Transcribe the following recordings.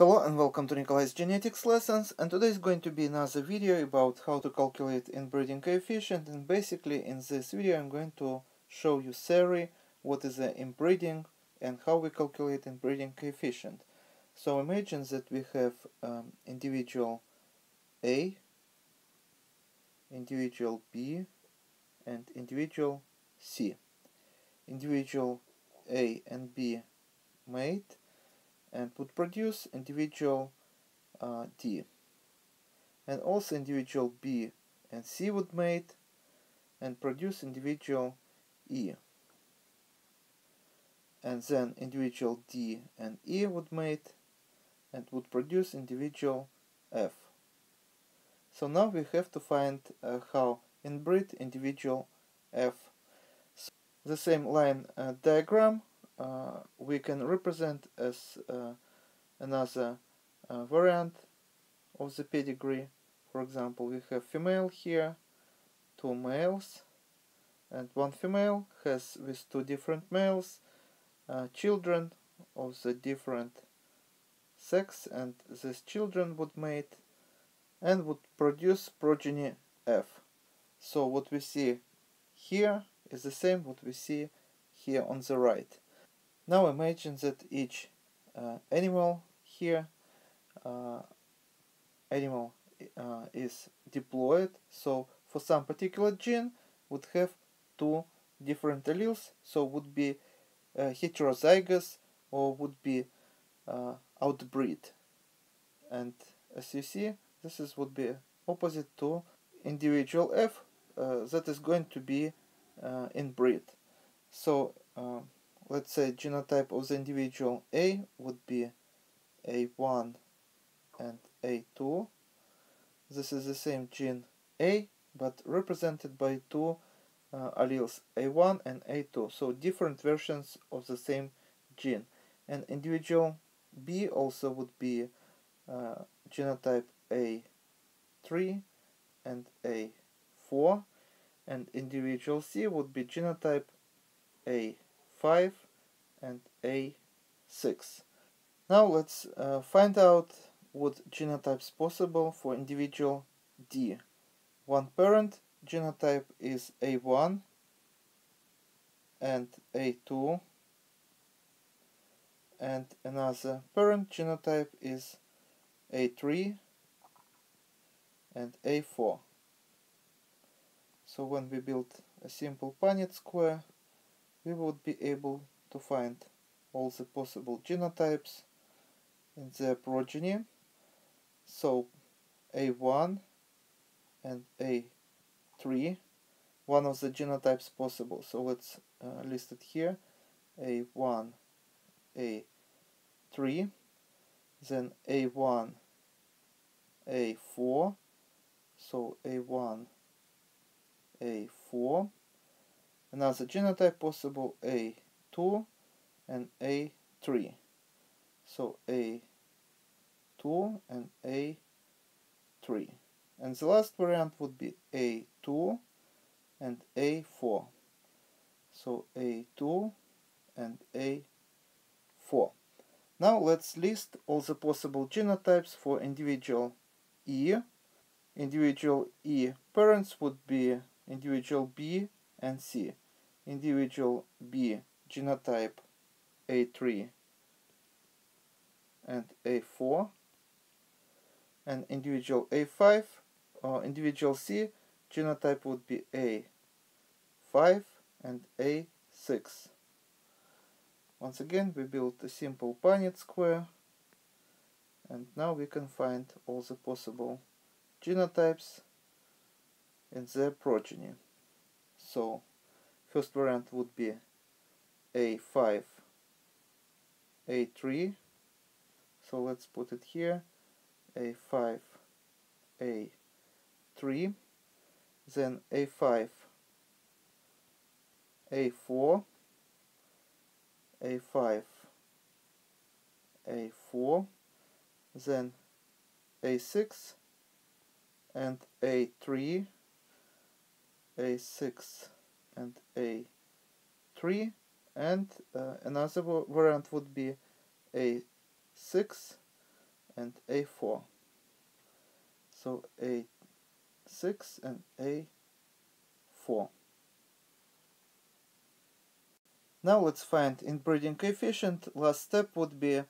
Hello and welcome to Nikolay's Genetics Lessons and today is going to be another video about how to calculate inbreeding coefficient and basically in this video I'm going to show you theory, what is the inbreeding and how we calculate inbreeding coefficient. So imagine that we have um, individual A, individual B and individual C. Individual A and B mate and would produce individual uh, D. And also individual B and C would mate and produce individual E. And then individual D and E would mate and would produce individual F. So now we have to find uh, how inbreed individual F. So the same line uh, diagram uh, we can represent as uh, another uh, variant of the pedigree. For example, we have female here, two males, and one female has with two different males uh, children of the different sex, and these children would mate and would produce progeny F. So what we see here is the same what we see here on the right. Now imagine that each uh, animal here, uh, animal uh, is diploid, so for some particular gene would have two different alleles, so would be uh, heterozygous or would be uh, outbreed. And as you see, this is would be opposite to individual F uh, that is going to be inbreed. So let's say genotype of the individual A would be A1 and A2. This is the same gene A, but represented by two uh, alleles A1 and A2, so different versions of the same gene. And individual B also would be uh, genotype A3 and A4, and individual C would be genotype A 5 and A6. Now let's uh, find out what genotypes possible for individual D. One parent genotype is A1 and A2 and another parent genotype is A3 and A4. So when we build a simple Punnett square we would be able to find all the possible genotypes in their progeny. So A1 and A3, one of the genotypes possible. So let's uh, list it here. A1, A3, then A1, A4, so A1, A4, Another genotype possible A2 and A3. So A2 and A3. And the last variant would be A2 and A4. So A2 and A4. Now let's list all the possible genotypes for individual E. Individual E parents would be individual B and C individual B genotype A3 and A4 and individual A5 or individual C genotype would be A5 and A6. Once again we built a simple Punnett square and now we can find all the possible genotypes in their progeny. So First variant would be A5, A3. So let's put it here. A5, A3. Then A5, A4, A5, A4. Then A6 and A3, A6 and A3 and uh, another variant would be A6 and A4. So A6 and A4. Now let's find inbreeding coefficient. Last step would be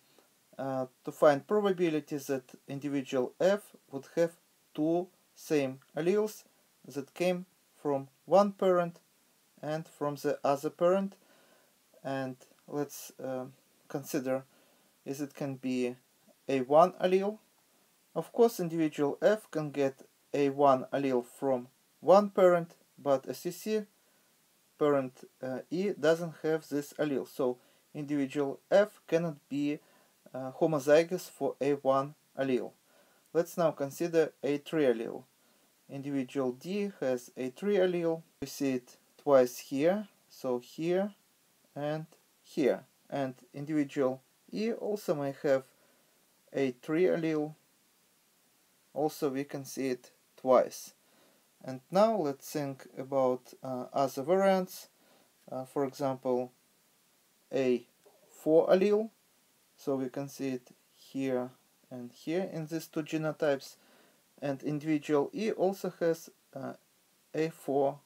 uh, to find probability that individual F would have two same alleles that came from one parent and from the other parent and let's uh, consider is it can be a1 allele of course individual F can get a1 allele from one parent but see parent uh, E doesn't have this allele so individual F cannot be uh, homozygous for A1 allele. Let's now consider A3 allele. Individual D has A3 allele. We see it twice here, so here and here. And individual E also may have A3 allele. Also we can see it twice. And now let's think about uh, other variants. Uh, for example, A4 allele. So we can see it here and here in these two genotypes. And individual E also has uh, A4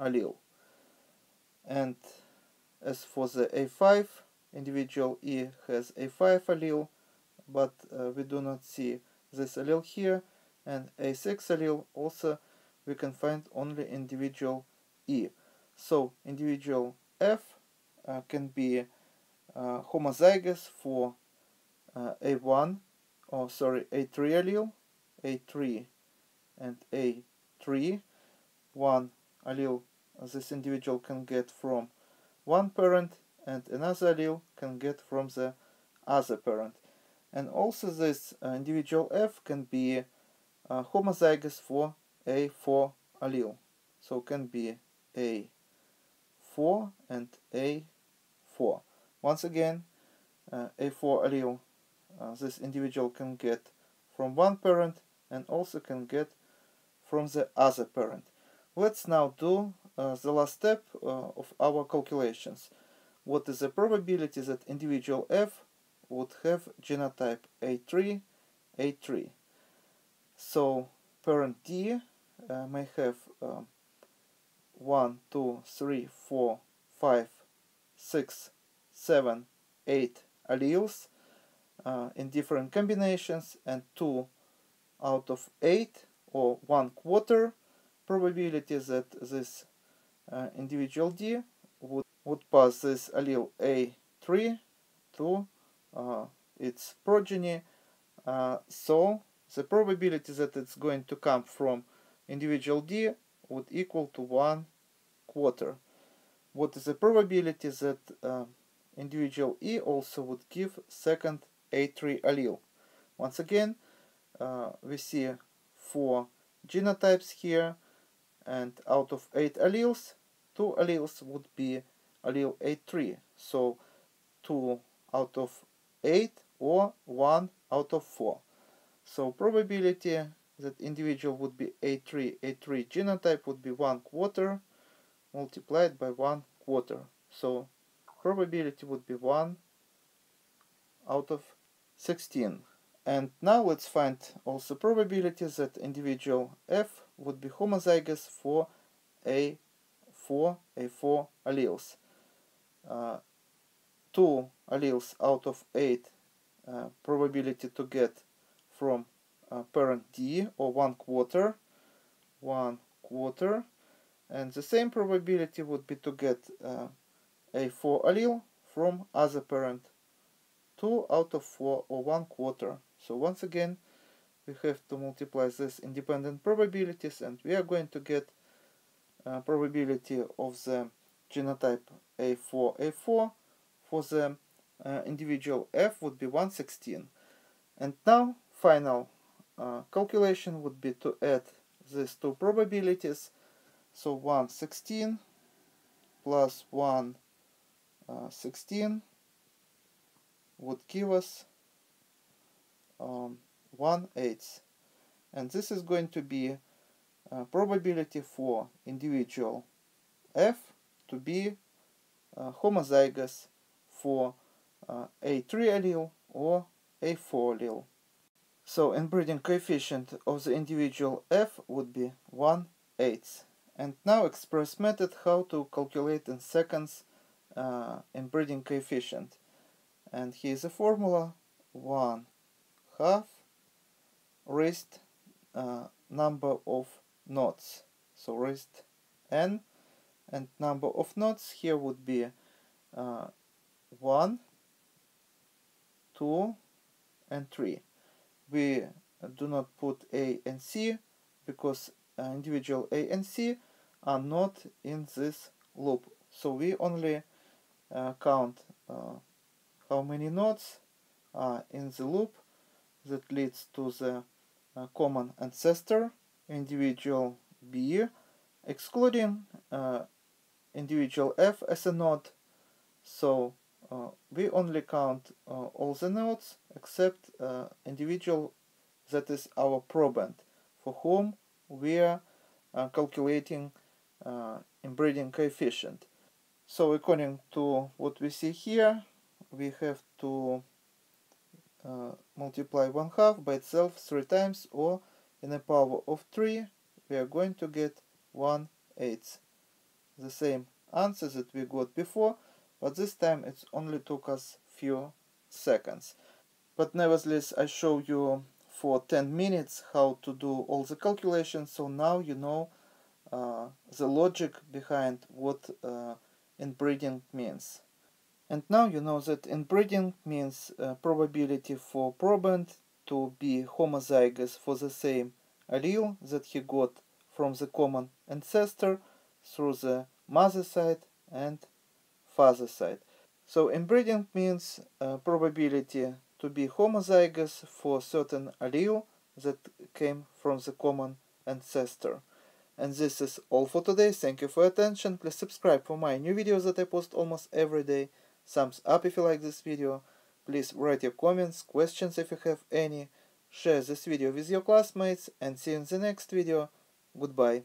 allele. And as for the A5, individual E has A5 allele, but uh, we do not see this allele here. And A6 allele also we can find only individual E. So individual F uh, can be uh, homozygous for uh, A1 or sorry A3 allele, A3 and A3. One allele this individual can get from one parent and another allele can get from the other parent. And also this uh, individual F can be uh, homozygous for A4 allele. So can be A4 and A4. Once again, uh, A4 allele, uh, this individual can get from one parent and also can get from the other parent. Let's now do the last step uh, of our calculations. What is the probability that individual F would have genotype A3, A3? So parent D uh, may have um, 1, 2, 3, 4, 5, 6, 7, 8 alleles uh, in different combinations and 2 out of 8 or 1 quarter probability that this uh, individual D would, would pass this allele A3 to uh, its progeny. Uh, so the probability that it's going to come from individual D would equal to 1 quarter. What is the probability that uh, individual E also would give second A3 allele? Once again, we see four genotypes here and out of 8 alleles, 2 alleles would be allele A3. So 2 out of 8 or 1 out of 4. So probability that individual would be A3, A3 genotype would be 1 quarter multiplied by 1 quarter. So probability would be 1 out of 16. And now let's find also probability that individual F would be homozygous for A4, A4 alleles. Uh, two alleles out of 8 uh, probability to get from uh, parent D or 1 quarter, 1 quarter, and the same probability would be to get uh, A4 allele from other parent, 2 out of 4 or 1 quarter. So once again, we have to multiply these independent probabilities and we are going to get uh, probability of the genotype A4, A4 for the uh, individual F would be 116. And now final uh, calculation would be to add these two probabilities. So 116 plus 116 uh, would give us um, 1 eighth. And this is going to be uh, probability for individual F to be uh, homozygous for uh, A3 allele or A4 allele. So inbreeding coefficient of the individual f would be 1 eighth. And now express method how to calculate in seconds uh, inbreeding coefficient. And here's a formula 1 half raised uh, number of nodes. So raised n and number of nodes here would be uh, 1, 2 and 3. We do not put A and C because uh, individual A and C are not in this loop. So we only uh, count uh, how many nodes are in the loop that leads to the uh, common ancestor individual B excluding uh, individual F as a node so uh, we only count uh, all the nodes except uh, individual that is our proband for whom we are uh, calculating uh, inbreeding coefficient. So according to what we see here, we have to multiply 1 half by itself 3 times or in a power of 3 we are going to get 1 eighth. The same answer that we got before but this time it only took us few seconds. But nevertheless I show you for 10 minutes how to do all the calculations so now you know uh, the logic behind what uh, inbreeding means. And now you know that inbreeding means uh, probability for proband to be homozygous for the same allele that he got from the common ancestor through the mother side and father side. So inbreeding means uh, probability to be homozygous for certain allele that came from the common ancestor. And this is all for today. Thank you for attention. Please subscribe for my new videos that I post almost every day. Thumbs up if you like this video. Please write your comments, questions if you have any. Share this video with your classmates and see you in the next video. Goodbye.